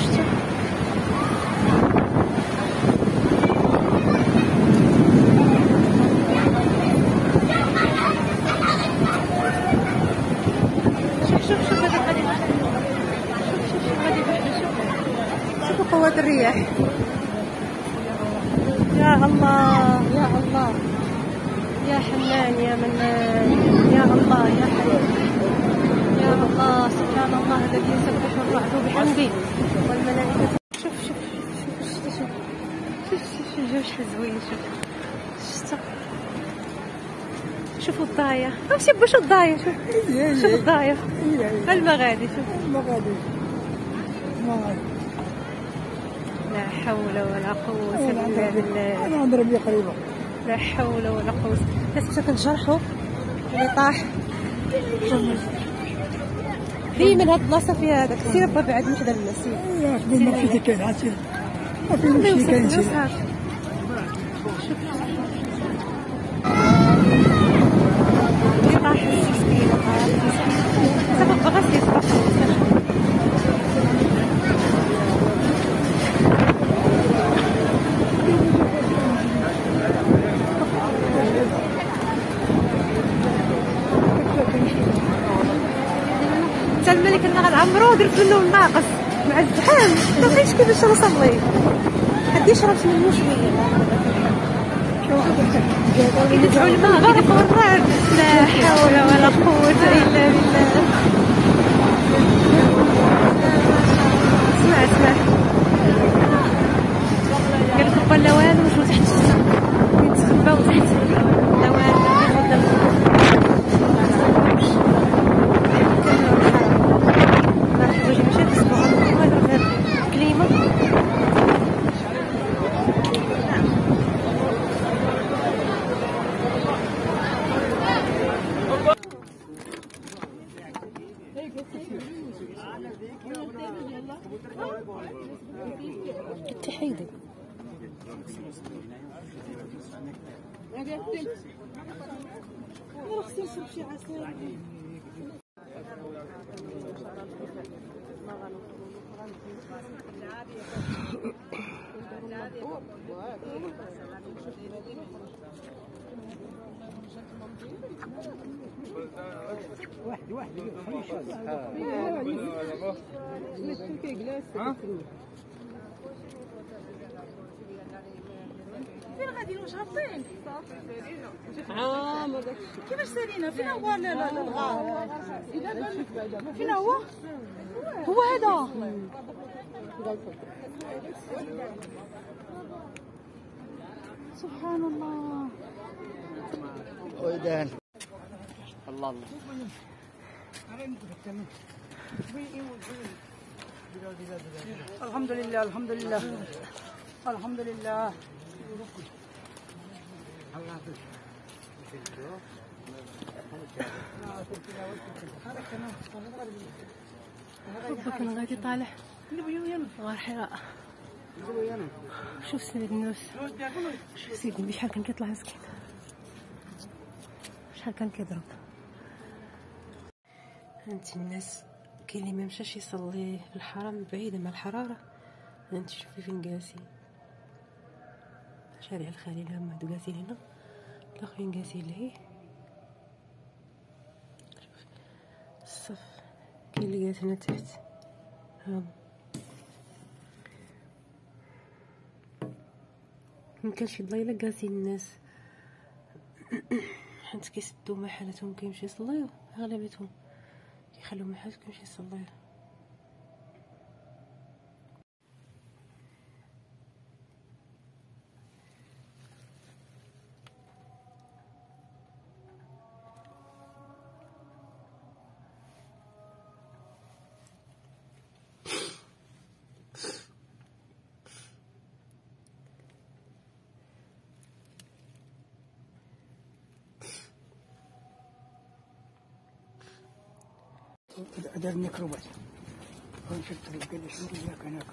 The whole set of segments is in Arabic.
شفتوا شوف شوف شوف هذا غادي شوف شوف شوف غادي بحر شوف شوفوا قوة الرياح. يا الله. يا الله. يا حنان يا منان يا الله. يا حنان شوفوا الضايع ماشي باش الضايع شوف. شوف الضايع المغادي شوف. المغادي. لا حول ولا قوة إلا بالله. أنا عند ربي قريبة. لا حول ولا قوة. الناس كنت كنجرحوا اللي طاح. ديما هاد البلاصة فيها هذاك السير با بعد من حدا الناس يا أخي ما في كاين عسير ما في شي كاين يوصل شي الملك أنا غنعمرو ودرت منه الناقص مع الزحام ما بقيتش كيفاش نصلي حد يشرب منه شوية يدفعوا الماء والرعد لا حول ولا قوة التحيدي فين غادي واش هابطين عام كيفاش سالينا؟ فين هو ال- ال- الغار فين هو؟ هو هذا. سبحان الله. ويدان. الله الله. الحمد لله الحمد لله. الحمد لله ربك كان غادي طالع. حراء شوف سيد الناس. شوف سيد النبي شحال كان كيطلع مسكين. شحال كان كيضرب. هانتي الناس كاين اللي ما مشاش يصلي في الحرم بعيدة مع الحرارة. هانتي شوفي فين جالسين. شارع الخليل هما هادو جالسين هنا الآخرين جالسين لهيه الصف كاين اللي جالس هنا تحت. ها يمكن شي ضليلة جالسين الناس. حيت كيسدو محلاتهم كيمشيو يصليو أغلبيتهم كيخليو محلات كيمشي يصليو دار الميكروبات هون شفت قال لي شنو وياك هناك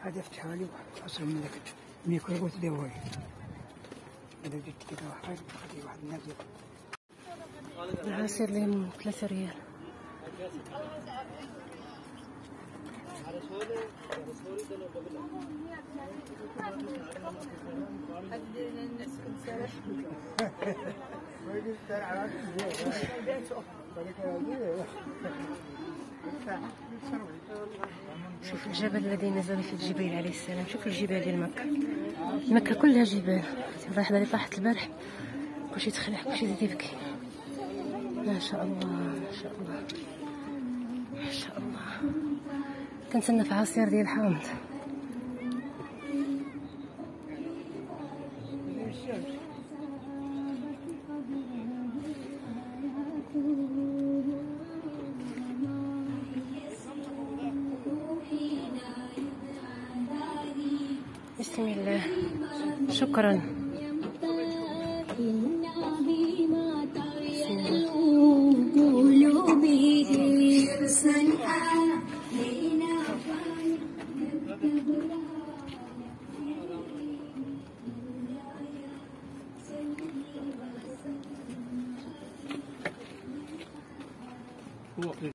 هذا فتحها لي وحصل من ذاك الميكروبات دواي هذا جبت كده واحد واحد نازل العصير ليمون ثلاثة ريال. شوف الجبل الذي نزل فيه جبريل عليه السلام. شوف الجبال ديال مكة. مكة كلها جبال. الرحلة اللي طاحت البارح. كلشي تخلع كلشي تيبكي ما شاء الله ما شاء الله. ما شاء الله. كنتسنى في عصير ديال حامض. بسم الله. شكرا. هو